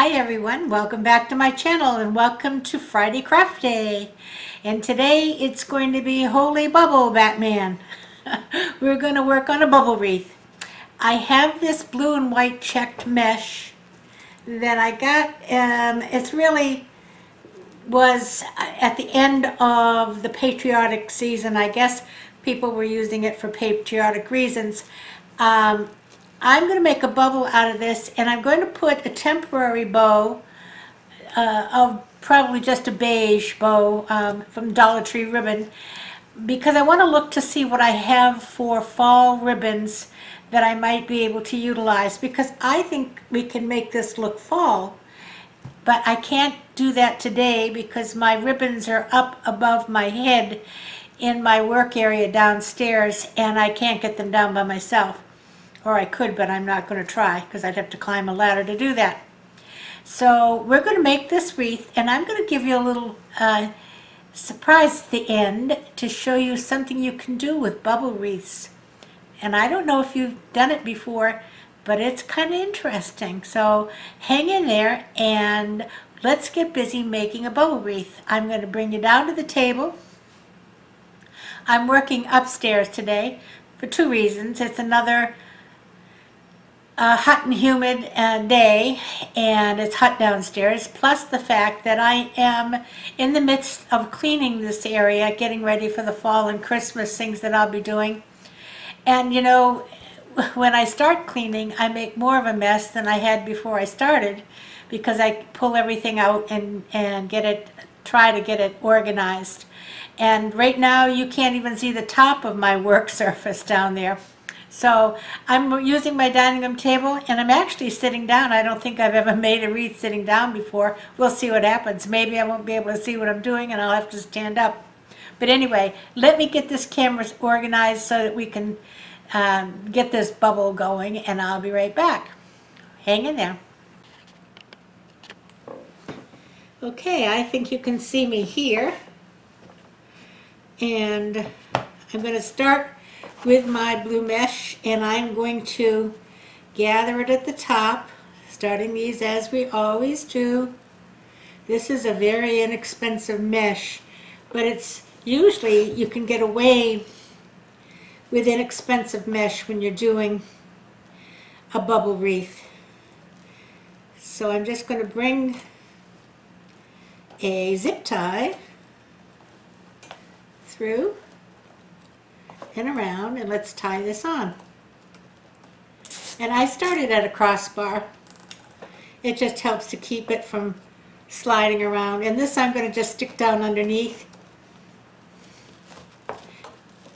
Hi everyone, welcome back to my channel and welcome to Friday Craft Day. And today it's going to be Holy Bubble Batman. We're going to work on a bubble wreath. I have this blue and white checked mesh that I got, um, it's really was at the end of the patriotic season. I guess people were using it for patriotic reasons. Um, I'm going to make a bubble out of this and I'm going to put a temporary bow uh, of probably just a beige bow um, from Dollar Tree ribbon because I want to look to see what I have for fall ribbons that I might be able to utilize because I think we can make this look fall but I can't do that today because my ribbons are up above my head in my work area downstairs and I can't get them down by myself. Or I could, but I'm not going to try because I'd have to climb a ladder to do that. So we're going to make this wreath and I'm going to give you a little uh, surprise at the end to show you something you can do with bubble wreaths. And I don't know if you've done it before, but it's kind of interesting. So hang in there and let's get busy making a bubble wreath. I'm going to bring you down to the table. I'm working upstairs today for two reasons. It's another uh, hot and humid uh, day and it's hot downstairs plus the fact that I am in the midst of cleaning this area getting ready for the fall and Christmas things that I'll be doing. And you know when I start cleaning I make more of a mess than I had before I started because I pull everything out and and get it try to get it organized. And right now you can't even see the top of my work surface down there so I'm using my dining room table and I'm actually sitting down. I don't think I've ever made a wreath sitting down before. We'll see what happens. Maybe I won't be able to see what I'm doing and I'll have to stand up. But anyway, let me get this camera organized so that we can um, get this bubble going and I'll be right back. Hang in there. Okay, I think you can see me here. And I'm going to start with my blue mesh and I'm going to gather it at the top starting these as we always do. This is a very inexpensive mesh but it's usually you can get away with inexpensive mesh when you're doing a bubble wreath. So I'm just going to bring a zip tie through and around and let's tie this on. And I started at a crossbar. It just helps to keep it from sliding around. And this I'm going to just stick down underneath.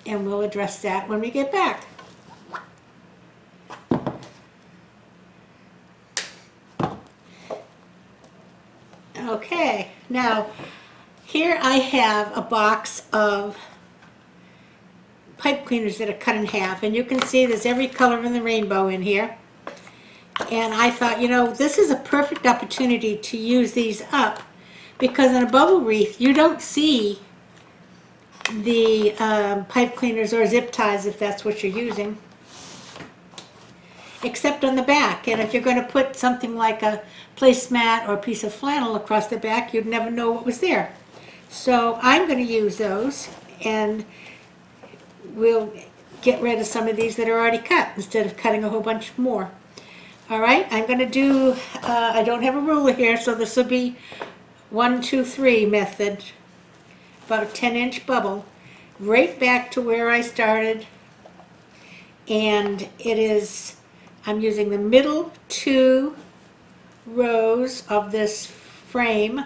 And we'll address that when we get back. Okay, now here I have a box of pipe cleaners that are cut in half. And you can see there's every color in the rainbow in here. And I thought, you know, this is a perfect opportunity to use these up because in a bubble wreath, you don't see the um, pipe cleaners or zip ties if that's what you're using except on the back and if you're going to put something like a placemat or a piece of flannel across the back you'd never know what was there so I'm going to use those and we'll get rid of some of these that are already cut instead of cutting a whole bunch more. All right, I'm going to do, uh, I don't have a ruler here, so this will be one, two, three method, about a 10 inch bubble, right back to where I started. And it is, I'm using the middle two rows of this frame,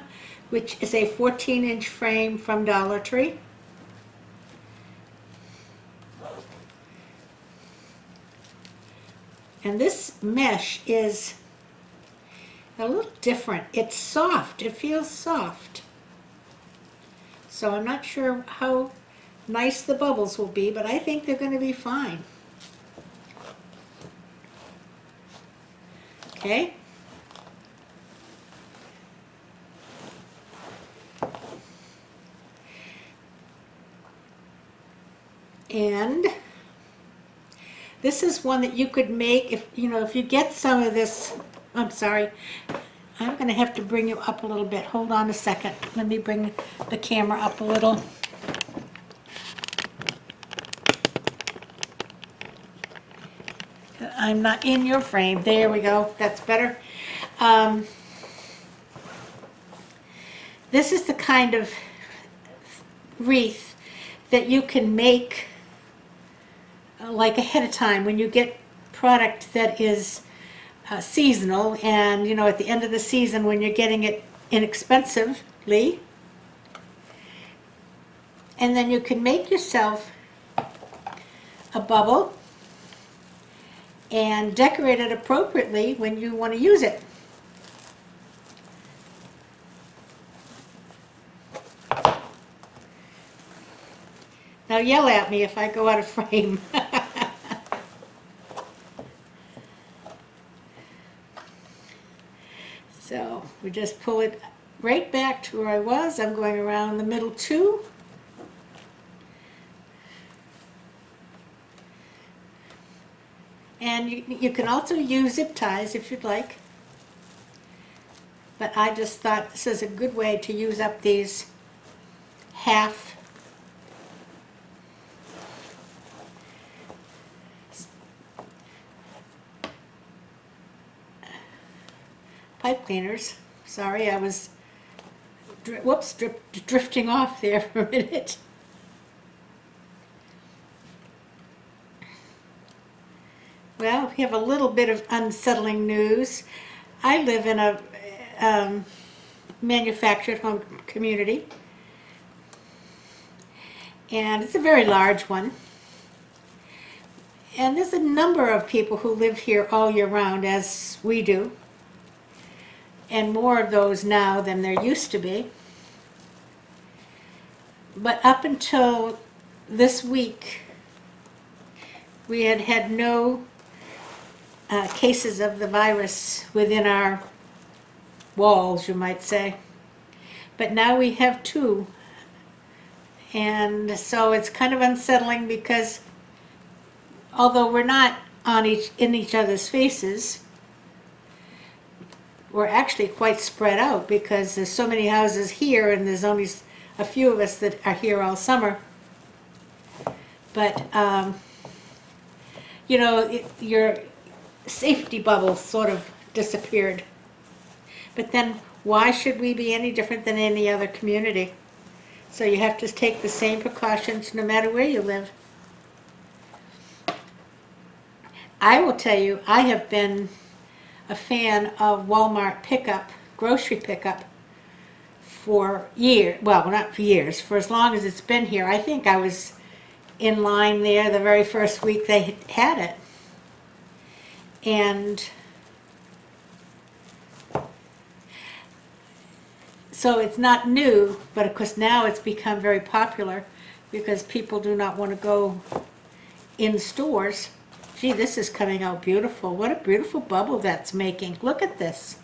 which is a 14 inch frame from Dollar Tree. And this mesh is a little different. It's soft. It feels soft. So I'm not sure how nice the bubbles will be, but I think they're going to be fine. Okay? And this is one that you could make if, you know, if you get some of this, I'm sorry, I'm going to have to bring you up a little bit. Hold on a second. Let me bring the camera up a little. I'm not in your frame. There we go. That's better. Um, this is the kind of wreath that you can make like ahead of time when you get product that is uh, seasonal and you know at the end of the season when you're getting it inexpensively and then you can make yourself a bubble and decorate it appropriately when you want to use it. Now yell at me if I go out of frame. so we just pull it right back to where I was. I'm going around the middle two. And you, you can also use zip ties if you'd like. But I just thought this is a good way to use up these half pipe cleaners. Sorry, I was, whoops, drifting off there for a minute. Well, we have a little bit of unsettling news. I live in a um, manufactured home community, and it's a very large one. And there's a number of people who live here all year round, as we do, and more of those now than there used to be. But up until this week, we had had no uh, cases of the virus within our walls, you might say. But now we have two. And so it's kind of unsettling because although we're not on each in each other's faces, we're actually quite spread out because there's so many houses here and there's only a few of us that are here all summer. But um, you know, it, your safety bubble sort of disappeared. But then why should we be any different than any other community? So you have to take the same precautions no matter where you live. I will tell you, I have been a fan of Walmart pickup, grocery pickup, for years. Well, not for years, for as long as it's been here. I think I was in line there the very first week they had it. And so it's not new, but of course now it's become very popular because people do not want to go in stores. Gee, this is coming out beautiful. What a beautiful bubble that's making. Look at this.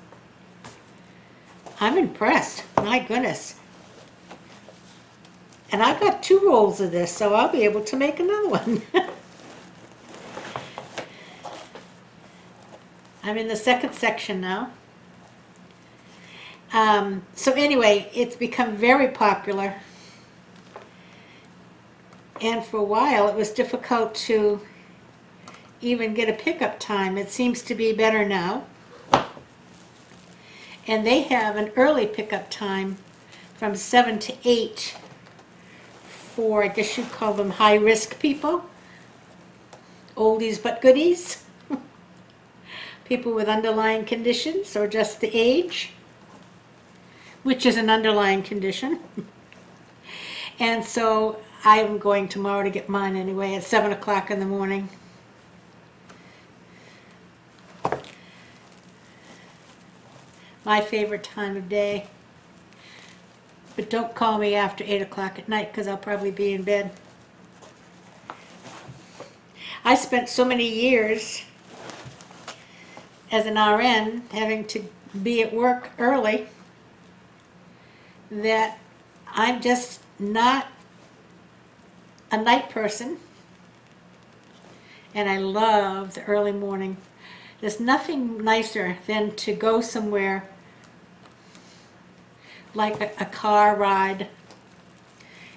I'm impressed. My goodness. And I've got two rolls of this, so I'll be able to make another one. I'm in the second section now. Um, so anyway, it's become very popular. And for a while, it was difficult to even get a pickup time. It seems to be better now. And they have an early pickup time from 7 to 8 for, I guess you'd call them high-risk people. Oldies but goodies. people with underlying conditions or just the age, which is an underlying condition. and so I'm going tomorrow to get mine anyway at 7 o'clock in the morning. My favorite time of day. But don't call me after 8 o'clock at night because I'll probably be in bed. I spent so many years as an RN having to be at work early that I'm just not a night person. And I love the early morning. There's nothing nicer than to go somewhere like a, a car ride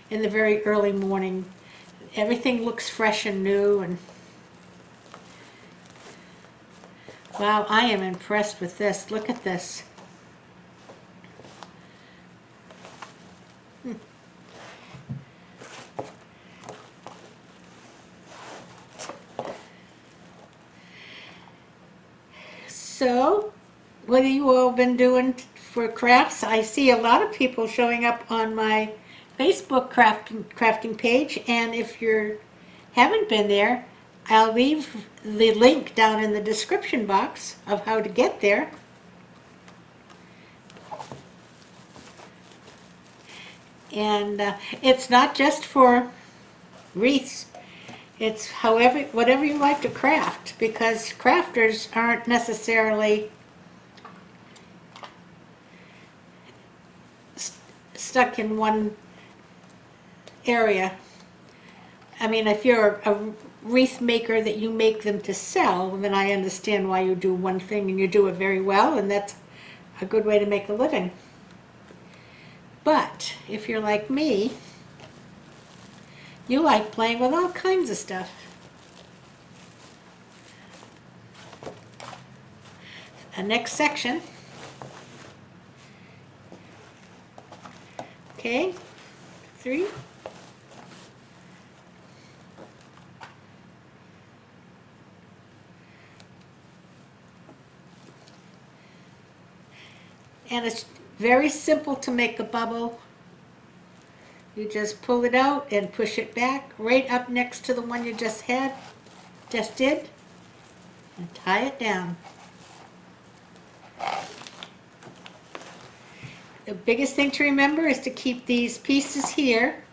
in the very early morning. Everything looks fresh and new and wow, I am impressed with this. Look at this. Hmm. So, what have you all been doing for crafts? I see a lot of people showing up on my Facebook crafting, crafting page, and if you haven't been there, I'll leave the link down in the description box of how to get there. And uh, it's not just for wreaths. It's however, whatever you like to craft, because crafters aren't necessarily stuck in one area. I mean, if you're a wreath maker that you make them to sell, then I understand why you do one thing and you do it very well, and that's a good way to make a living. But if you're like me, you like playing with all kinds of stuff. The next section. Okay, three. And it's very simple to make a bubble. You just pull it out and push it back right up next to the one you just had, just did, and tie it down. The biggest thing to remember is to keep these pieces here,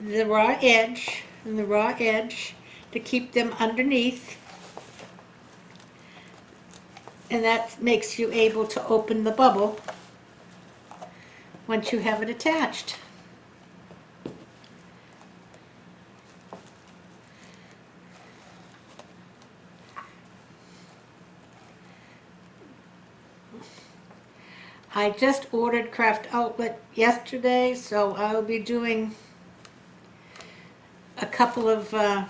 the raw edge and the raw edge, to keep them underneath. And that makes you able to open the bubble once you have it attached. I just ordered Craft Outlet yesterday, so I'll be doing a couple of uh,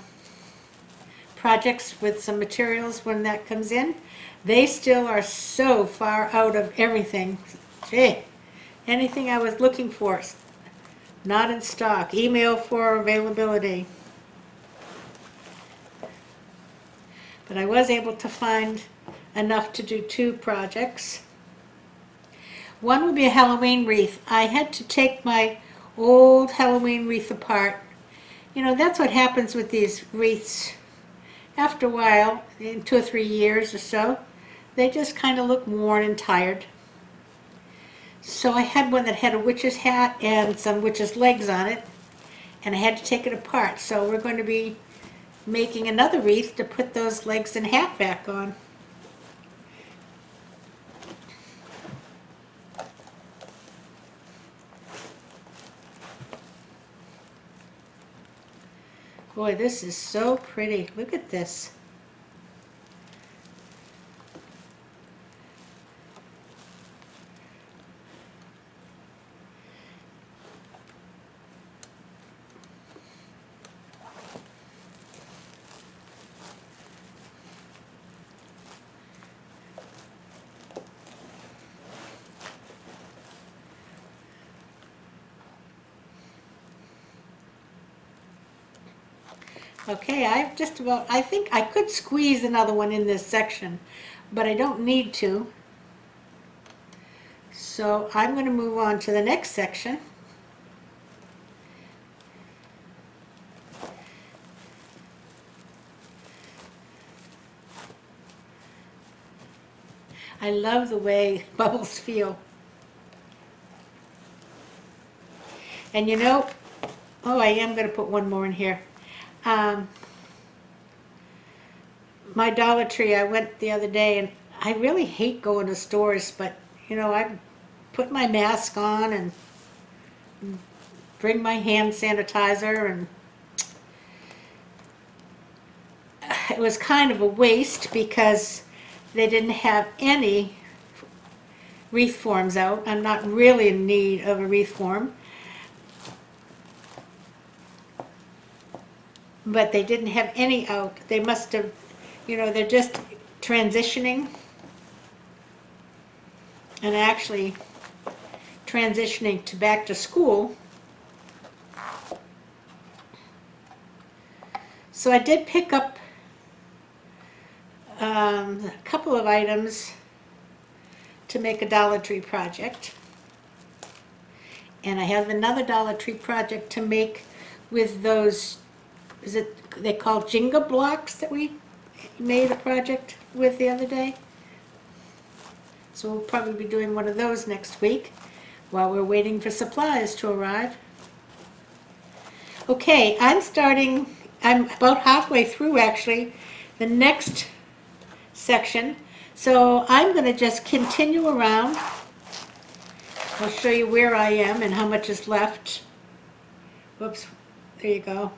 projects with some materials when that comes in. They still are so far out of everything. Gee, anything I was looking for, not in stock. Email for availability. But I was able to find enough to do two projects. One would be a Halloween wreath. I had to take my old Halloween wreath apart. You know, that's what happens with these wreaths. After a while, in two or three years or so, they just kind of look worn and tired. So I had one that had a witch's hat and some witch's legs on it, and I had to take it apart. So we're going to be making another wreath to put those legs and hat back on. Boy, this is so pretty. Look at this. Okay, I've just about, I think I could squeeze another one in this section, but I don't need to. So I'm going to move on to the next section. I love the way bubbles feel. And you know, oh, I am going to put one more in here. Um, my Dollar Tree, I went the other day, and I really hate going to stores, but, you know, I put my mask on and bring my hand sanitizer, and it was kind of a waste because they didn't have any wreath forms out. I'm not really in need of a wreath form. But they didn't have any out. They must have, you know, they're just transitioning. And actually transitioning to back to school. So I did pick up um, a couple of items to make a Dollar Tree project. And I have another Dollar Tree project to make with those, is it, they call Jenga blocks that we made a project with the other day. So we'll probably be doing one of those next week while we're waiting for supplies to arrive. Okay, I'm starting, I'm about halfway through actually, the next section. So I'm going to just continue around. I'll show you where I am and how much is left. Whoops, there you go.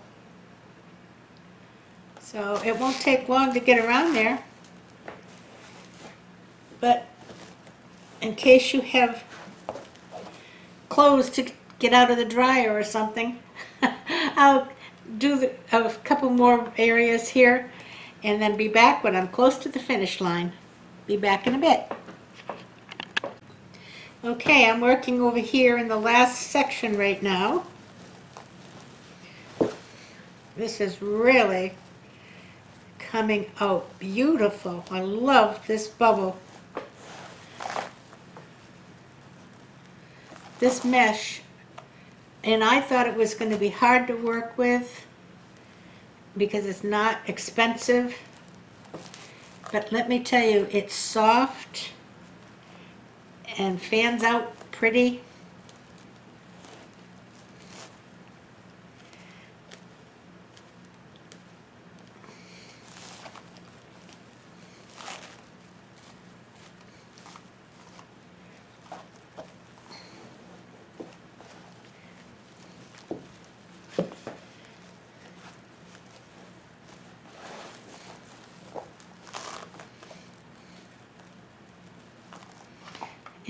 So it won't take long to get around there. But in case you have clothes to get out of the dryer or something, I'll do the, a couple more areas here and then be back when I'm close to the finish line. Be back in a bit. Okay, I'm working over here in the last section right now. This is really coming out beautiful. I love this bubble. This mesh, and I thought it was going to be hard to work with because it's not expensive. But let me tell you, it's soft and fans out pretty.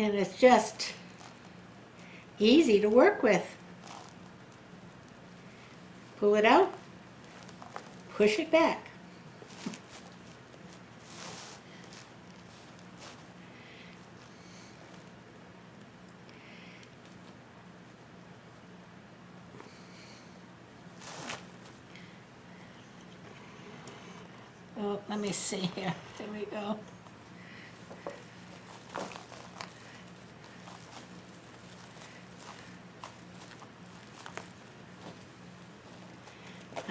And it's just easy to work with. Pull it out, push it back. Oh, let me see here. There we go.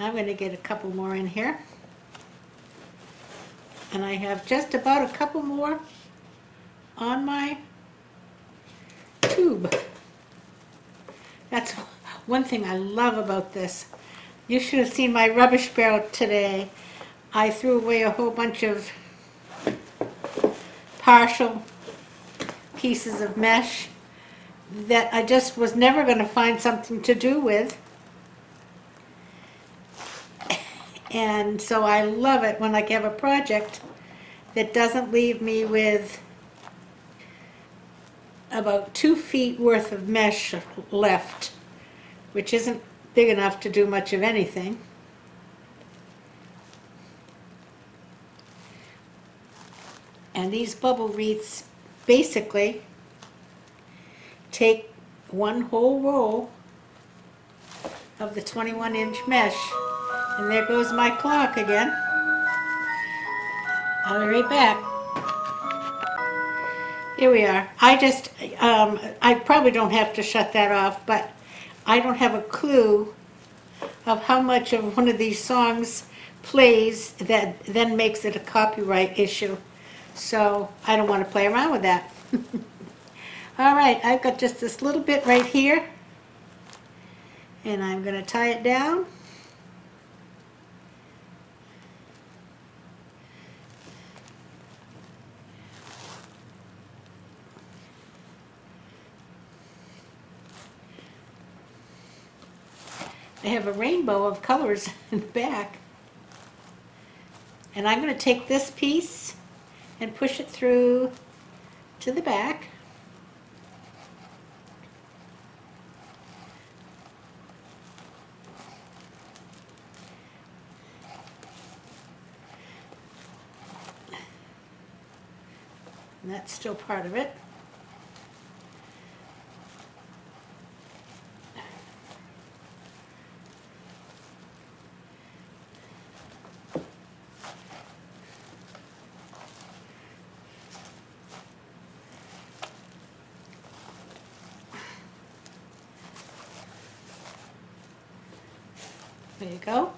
I'm going to get a couple more in here. And I have just about a couple more on my tube. That's one thing I love about this. You should have seen my rubbish barrel today. I threw away a whole bunch of partial pieces of mesh that I just was never going to find something to do with. And so I love it when I have a project that doesn't leave me with about two feet worth of mesh left, which isn't big enough to do much of anything. And these bubble wreaths basically take one whole roll of the 21 inch mesh and there goes my clock again. I'll be right back. Here we are. I just, um, I probably don't have to shut that off, but I don't have a clue of how much of one of these songs plays that then makes it a copyright issue. So I don't want to play around with that. All right, I've got just this little bit right here. And I'm going to tie it down. They have a rainbow of colors in the back. And I'm going to take this piece and push it through to the back. And that's still part of it. There you go.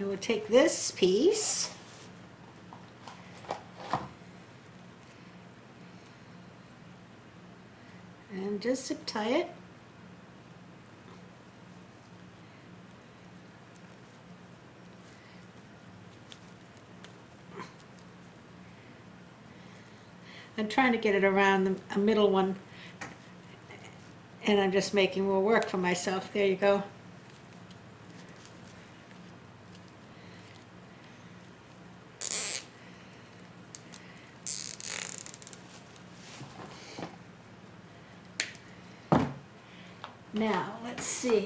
And we'll take this piece and just zip tie it. I'm trying to get it around the a middle one and I'm just making more work for myself. There you go. Now, let's see.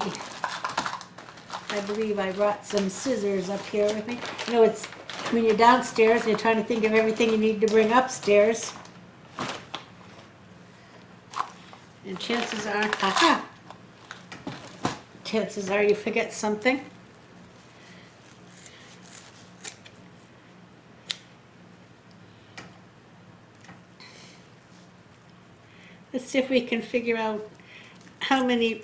I believe I brought some scissors up here with me. You know, it's when you're downstairs and you're trying to think of everything you need to bring upstairs. And chances are, aha, chances are you forget something. Let's see if we can figure out how many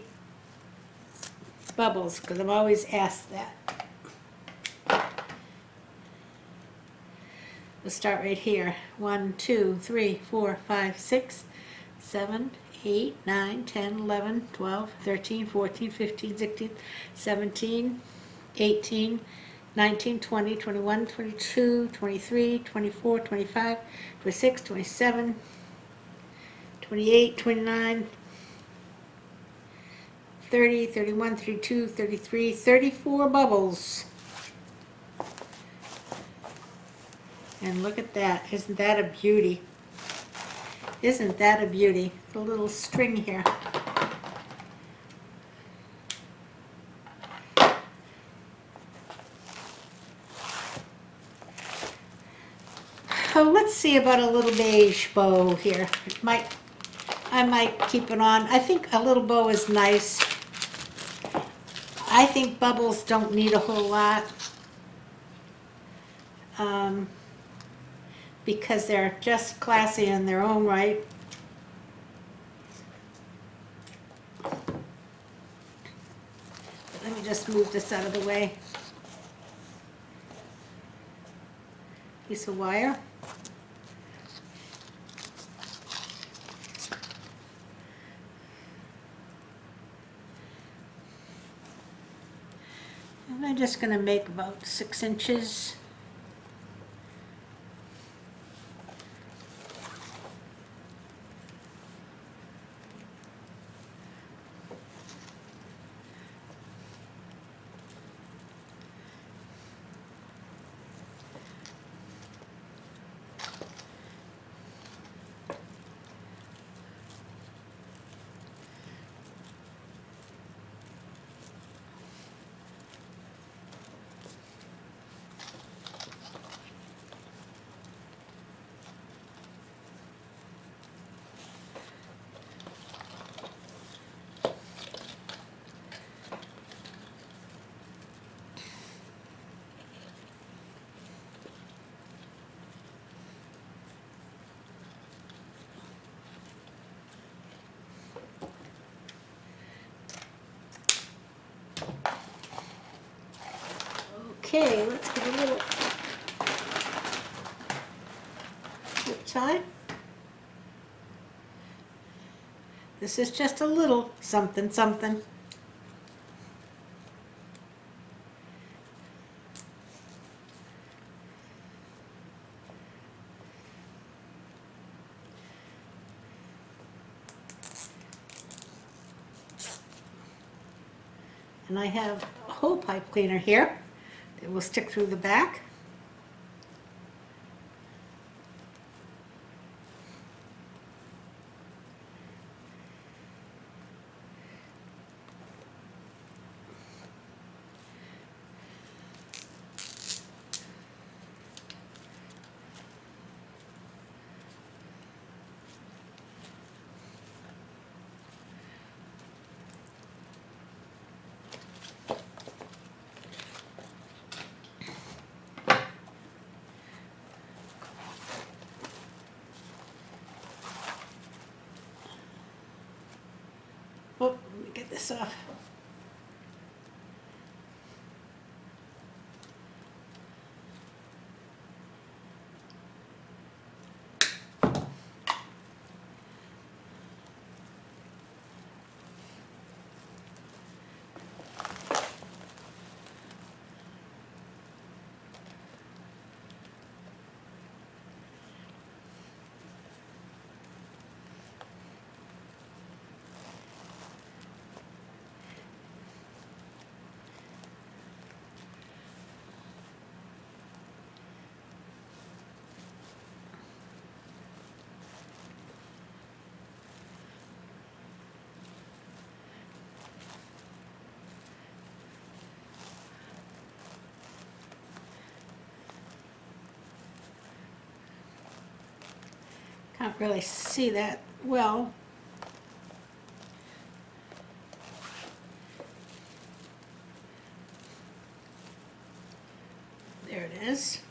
bubbles, because I'm always asked that. Let's start right here. One, two, three, four, five, six, seven, eight, nine, ten, eleven, twelve, thirteen, fourteen, fifteen, sixteen, seventeen, eighteen, nineteen, twenty, twenty-one, twenty-two, twenty-three, twenty-four, twenty-five, twenty-six, twenty-seven, twenty-eight, twenty-nine, 30, 31, 32, 33, 34 bubbles. And look at that. Isn't that a beauty? Isn't that a beauty? The little string here. Oh, let's see about a little beige bow here. It might, I might keep it on. I think a little bow is nice. I think bubbles don't need a whole lot. Um, because they're just classy in their own right. Let me just move this out of the way. Piece of wire. And I'm just going to make about six inches. Okay, let's get a little zip tie. This is just a little something something. And I have a whole pipe cleaner here. Will stick through the back. this up. Can't really see that well. There it is.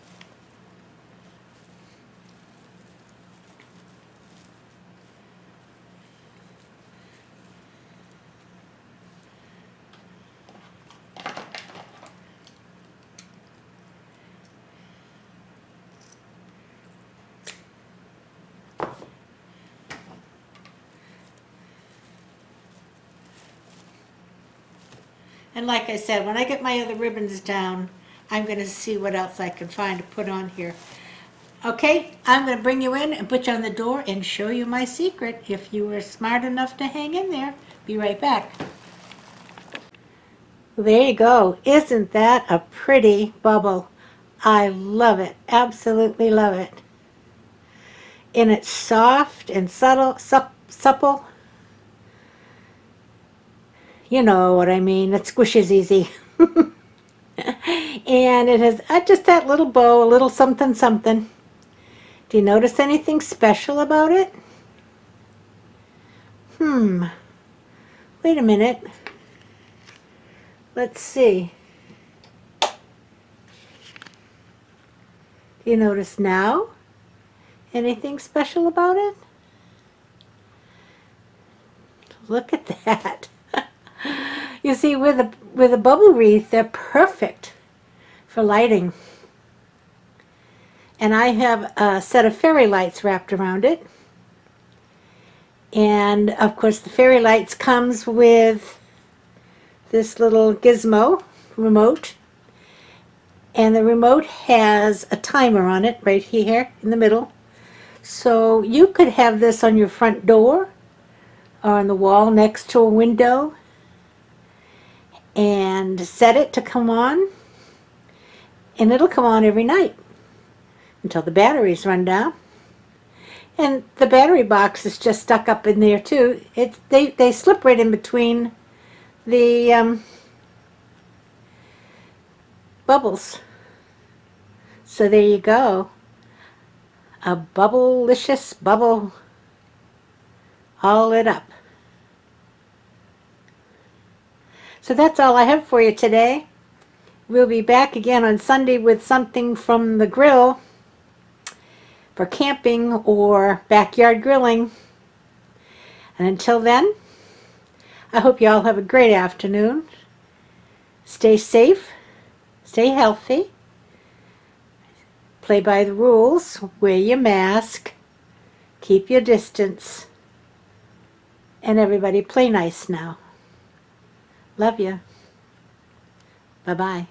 And like I said, when I get my other ribbons down, I'm going to see what else I can find to put on here. Okay, I'm going to bring you in and put you on the door and show you my secret if you were smart enough to hang in there. Be right back. There you go. Isn't that a pretty bubble? I love it. Absolutely love it. And it's soft and subtle, sup, supple you know what I mean. It squishes easy. and it has uh, just that little bow, a little something something. Do you notice anything special about it? Hmm. Wait a minute. Let's see. Do you notice now? Anything special about it? Look at that. You see, with a, with a bubble wreath, they're perfect for lighting. And I have a set of fairy lights wrapped around it. And of course the fairy lights comes with this little gizmo remote. And the remote has a timer on it right here in the middle. So you could have this on your front door or on the wall next to a window and set it to come on and it'll come on every night until the batteries run down. And the battery box is just stuck up in there too. It's they, they slip right in between the um, bubbles. So there you go. A bubblicious bubble. All lit up So that's all I have for you today. We'll be back again on Sunday with something from the grill for camping or backyard grilling. And until then, I hope you all have a great afternoon. Stay safe, stay healthy, play by the rules, wear your mask, keep your distance, and everybody play nice now. Love you. Bye-bye.